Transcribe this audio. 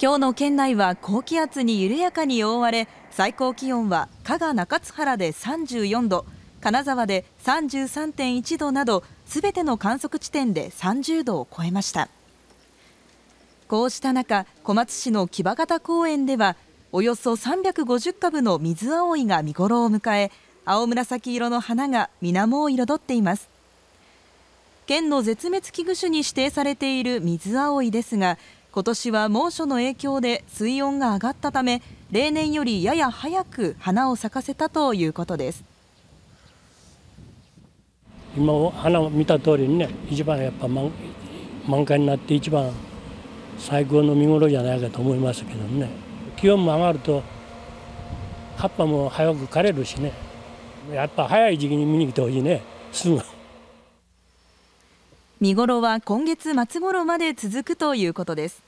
今日の県内は高気圧に緩やかに覆われ最高気温は加賀中津原で34度金沢で33.1度などすべての観測地点で30度を超えました。こうした中小松市の木場潟公園ではおよそ350株の水葵が見頃を迎え青紫色の花が水面を彩っています。県の絶滅危惧種に指定されている水葵ですが今年は猛暑の影響で水温が上がったため例年よりやや早く花を咲かせたということです。今花を見た通りにね一番やっぱ満満開になって一番最高の見頃じゃないかと思いますけどね。気温も上がると葉っぱも早く枯れるしね。やっぱ早い時期に見に来てほしいね。すぐ見頃は今月末頃まで続くということです。